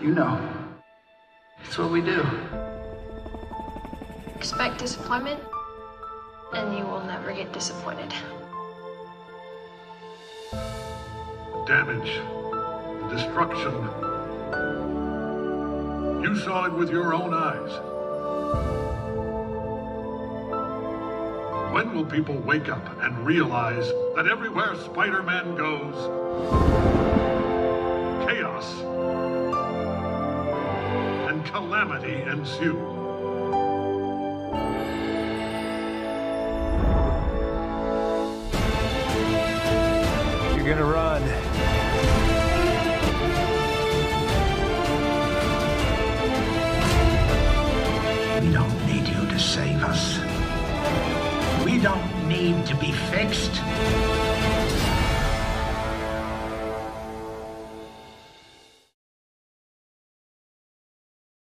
You know. It's what we do. Expect disappointment, and you will never get disappointed. Damage, destruction. You saw it with your own eyes. When will people wake up and realize that everywhere Spider Man goes, and calamity ensued. You're gonna run. We don't need you to save us. We don't need to be fixed.